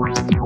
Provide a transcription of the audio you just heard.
Bye.